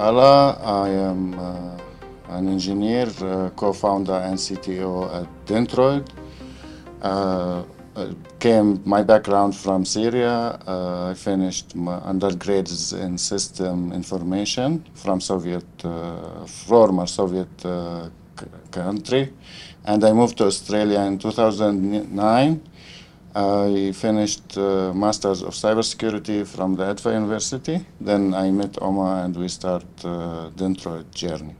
Alaa. I am uh, an engineer, uh, co-founder and CTO at Dentroid. Uh, came my background from Syria. Uh, I finished my undergrads in system information from Soviet, uh, former Soviet uh, country, and I moved to Australia in 2009. I finished uh, Masters of Cybersecurity from the ADFA University. Then I met Omar and we start uh, Dentroid journey.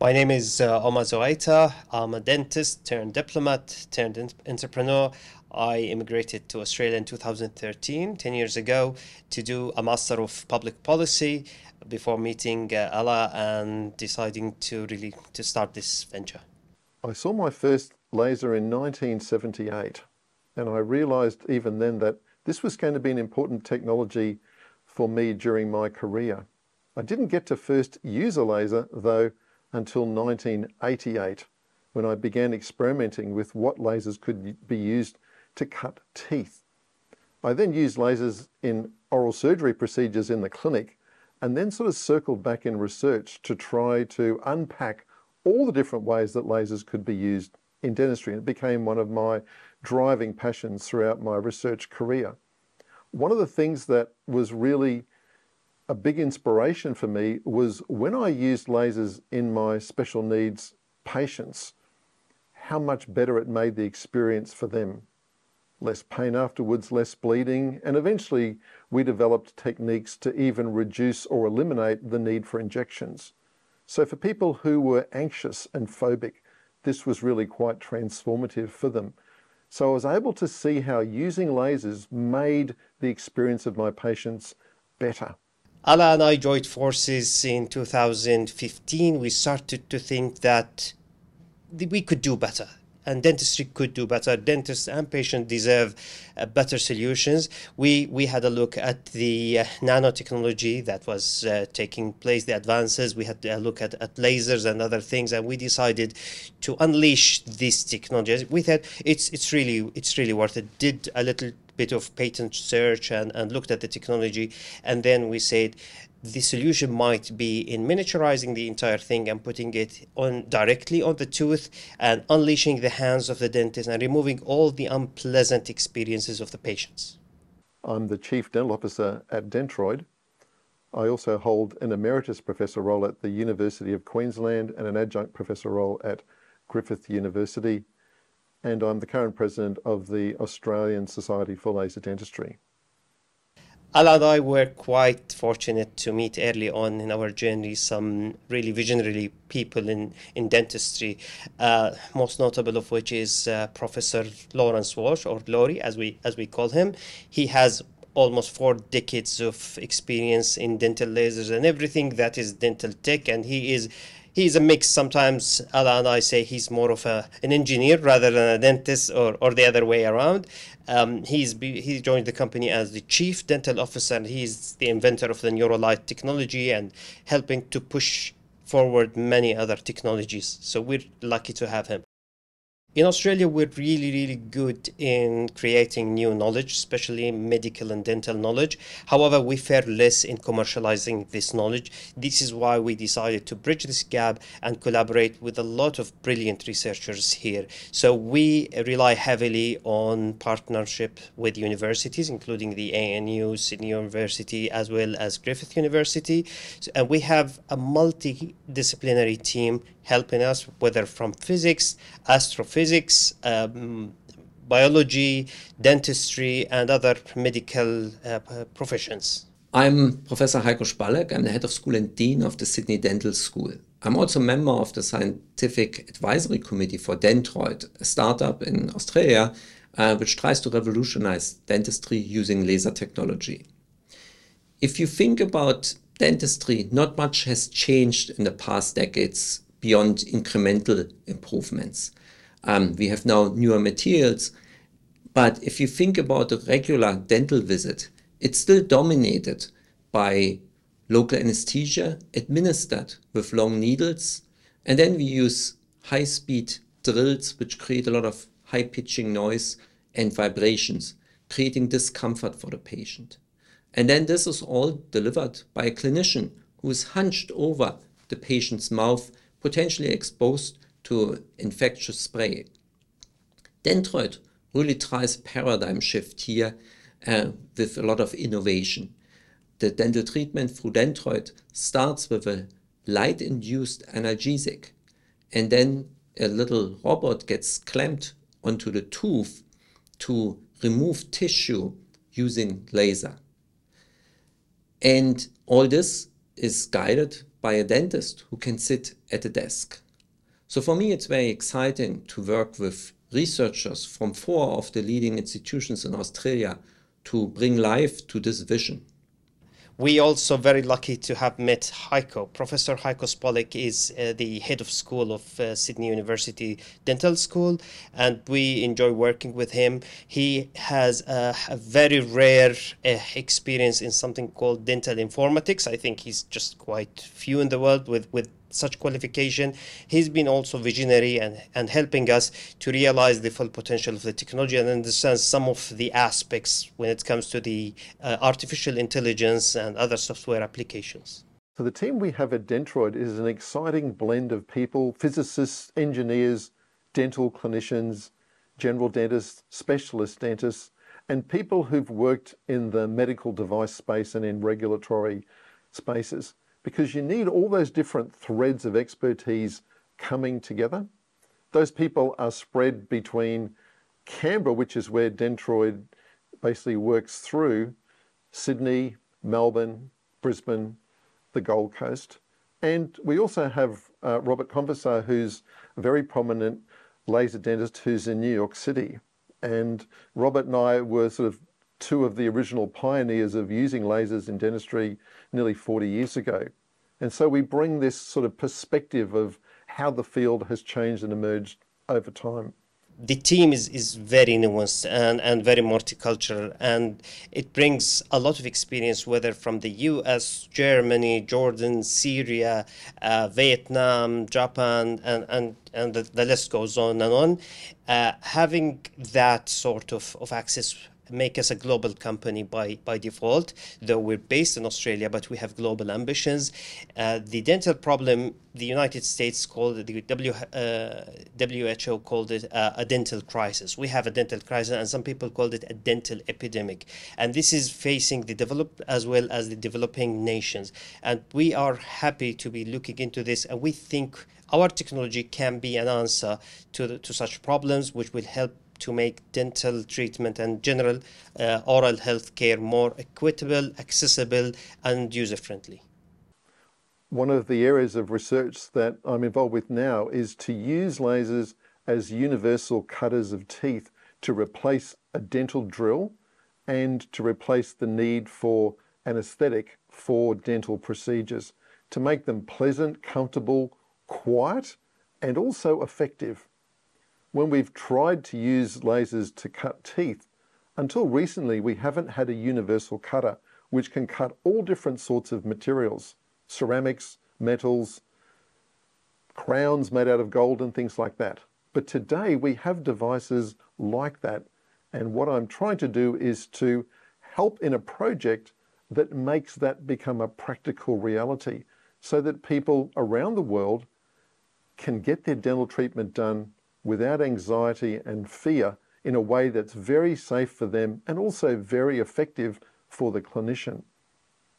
My name is uh, Omar Zuaiter. I'm a dentist turned diplomat turned entrepreneur. I immigrated to Australia in 2013, 10 years ago, to do a Master of Public Policy before meeting uh, Alaa and deciding to really to start this venture. I saw my first laser in 1978 and I realized even then that this was going to be an important technology for me during my career. I didn't get to first use a laser though until 1988 when I began experimenting with what lasers could be used to cut teeth. I then used lasers in oral surgery procedures in the clinic and then sort of circled back in research to try to unpack all the different ways that lasers could be used in dentistry. And it became one of my driving passions throughout my research career. One of the things that was really a big inspiration for me was when I used lasers in my special needs patients, how much better it made the experience for them. Less pain afterwards, less bleeding, and eventually we developed techniques to even reduce or eliminate the need for injections. So for people who were anxious and phobic, this was really quite transformative for them. So I was able to see how using lasers made the experience of my patients better. Alaa and I joined forces in 2015. We started to think that we could do better and dentistry could do better. Dentists and patients deserve uh, better solutions. We we had a look at the uh, nanotechnology that was uh, taking place, the advances. We had a look at, at lasers and other things, and we decided to unleash this technology. We thought it's it's really it's really worth it. Did a little bit of patent search and, and looked at the technology, and then we said the solution might be in miniaturizing the entire thing and putting it on directly on the tooth and unleashing the hands of the dentist and removing all the unpleasant experiences of the patients. I'm the Chief Dental Officer at Dentroid. I also hold an emeritus professor role at the University of Queensland and an adjunct professor role at Griffith University. And I'm the current president of the Australian Society for Laser Dentistry. Alaa and I were quite fortunate to meet early on in our journey some really visionary people in, in dentistry, uh, most notable of which is uh, Professor Laurence Walsh, or Laurie as we, as we call him. He has almost four decades of experience in dental lasers and everything that is dental tech, and he is he's a mix. Sometimes and I say he's more of a, an engineer rather than a dentist or, or the other way around. Um, he's he joined the company as the chief dental officer and he's the inventor of the NeuroLight technology and helping to push forward many other technologies. So we're lucky to have him. In Australia, we're really, really good in creating new knowledge, especially medical and dental knowledge. However, we fare less in commercializing this knowledge. This is why we decided to bridge this gap and collaborate with a lot of brilliant researchers here. So we rely heavily on partnership with universities, including the ANU, Sydney University, as well as Griffith University. And we have a multidisciplinary team helping us, whether from physics, astrophysics, um, biology, dentistry, and other medical uh, professions. I'm Professor Heiko Spallek. I'm the head of school and dean of the Sydney Dental School. I'm also a member of the Scientific Advisory Committee for Dentroid, a startup in Australia uh, which tries to revolutionize dentistry using laser technology. If you think about dentistry, not much has changed in the past decades beyond incremental improvements. Um, we have now newer materials, but if you think about a regular dental visit, it's still dominated by local anesthesia administered with long needles. And then we use high speed drills, which create a lot of high pitching noise and vibrations, creating discomfort for the patient. And then this is all delivered by a clinician who is hunched over the patient's mouth, potentially exposed to infectious spray. Dentroid really tries paradigm shift here uh, with a lot of innovation. The dental treatment through Dentroid starts with a light-induced analgesic, and then a little robot gets clamped onto the tooth to remove tissue using laser. And all this is guided by a dentist who can sit at a desk. So for me, it's very exciting to work with researchers from four of the leading institutions in Australia to bring life to this vision we also very lucky to have met Heiko. Professor Heiko Spallek is uh, the head of school of uh, Sydney University Dental School, and we enjoy working with him. He has a, a very rare uh, experience in something called dental informatics. I think he's just quite few in the world with with such qualification. He's been also visionary and, and helping us to realize the full potential of the technology and understand some of the aspects when it comes to the uh, artificial intelligence and other software applications. So the team we have at Dentroid is an exciting blend of people, physicists, engineers, dental clinicians, general dentists, specialist dentists, and people who've worked in the medical device space and in regulatory spaces because you need all those different threads of expertise coming together. Those people are spread between Canberra, which is where Dentroid basically works through, Sydney, Melbourne, Brisbane, the Gold Coast. And we also have uh, Robert Convissar, who's a very prominent laser dentist who's in New York City. And Robert and I were sort of two of the original pioneers of using lasers in dentistry nearly 40 years ago. And so we bring this sort of perspective of how the field has changed and emerged over time the team is, is very nuanced and, and very multicultural and it brings a lot of experience whether from the US, Germany, Jordan, Syria, uh, Vietnam, Japan and, and, and the, the list goes on and on. Uh, having that sort of, of access make us a global company by, by default, though we're based in Australia, but we have global ambitions. Uh, the dental problem, the United States called it, the w, uh, WHO called it uh, a dental crisis. We have a dental crisis, and some people called it a dental epidemic. And this is facing the developed as well as the developing nations. And we are happy to be looking into this, and we think our technology can be an answer to, the, to such problems, which will help to make dental treatment and general uh, oral health care more equitable, accessible, and user friendly. One of the areas of research that I'm involved with now is to use lasers as universal cutters of teeth to replace a dental drill and to replace the need for anesthetic for dental procedures to make them pleasant, comfortable, quiet, and also effective when we've tried to use lasers to cut teeth, until recently we haven't had a universal cutter which can cut all different sorts of materials, ceramics, metals, crowns made out of gold and things like that. But today we have devices like that. And what I'm trying to do is to help in a project that makes that become a practical reality so that people around the world can get their dental treatment done without anxiety and fear in a way that's very safe for them and also very effective for the clinician.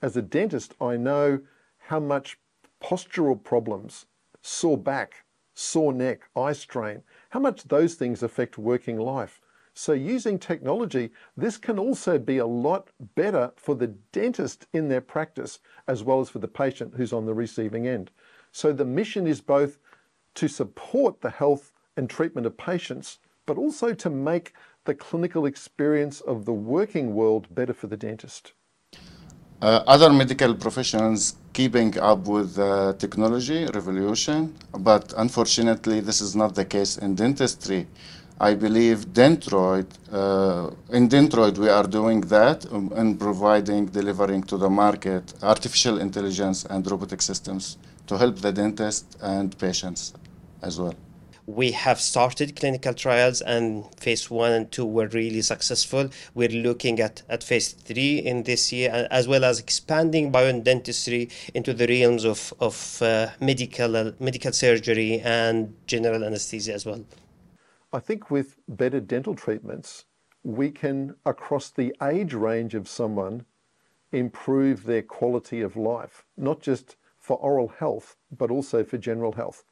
As a dentist, I know how much postural problems, sore back, sore neck, eye strain, how much those things affect working life. So using technology, this can also be a lot better for the dentist in their practice as well as for the patient who's on the receiving end. So the mission is both to support the health and treatment of patients, but also to make the clinical experience of the working world better for the dentist. Uh, other medical professions keeping up with the technology revolution, but unfortunately this is not the case in dentistry. I believe Dentroid, uh, in Dentroid we are doing that um, and providing, delivering to the market artificial intelligence and robotic systems to help the dentist and patients as well we have started clinical trials, and phase one and two were really successful. We're looking at, at phase three in this year, as well as expanding biodentistry into the realms of, of uh, medical, uh, medical surgery and general anesthesia as well. I think with better dental treatments, we can, across the age range of someone, improve their quality of life, not just for oral health, but also for general health.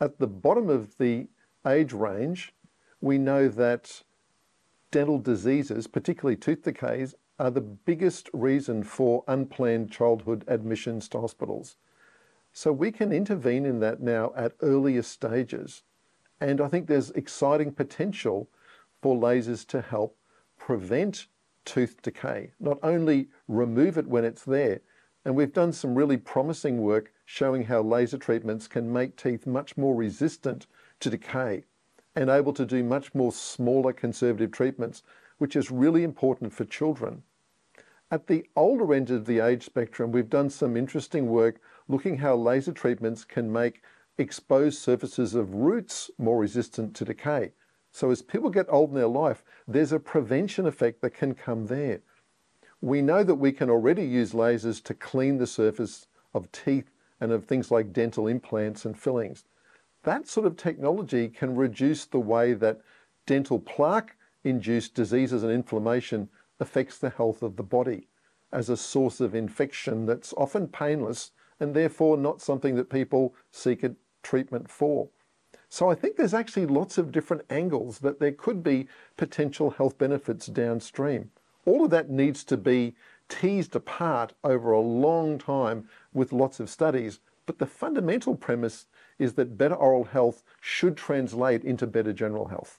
At the bottom of the age range, we know that dental diseases, particularly tooth decays, are the biggest reason for unplanned childhood admissions to hospitals. So we can intervene in that now at earlier stages. And I think there's exciting potential for lasers to help prevent tooth decay, not only remove it when it's there. And we've done some really promising work showing how laser treatments can make teeth much more resistant to decay and able to do much more smaller conservative treatments, which is really important for children. At the older end of the age spectrum, we've done some interesting work looking how laser treatments can make exposed surfaces of roots more resistant to decay. So as people get old in their life, there's a prevention effect that can come there. We know that we can already use lasers to clean the surface of teeth and of things like dental implants and fillings. That sort of technology can reduce the way that dental plaque induced diseases and inflammation affects the health of the body as a source of infection that's often painless and therefore not something that people seek treatment for. So I think there's actually lots of different angles that there could be potential health benefits downstream. All of that needs to be teased apart over a long time with lots of studies. But the fundamental premise is that better oral health should translate into better general health.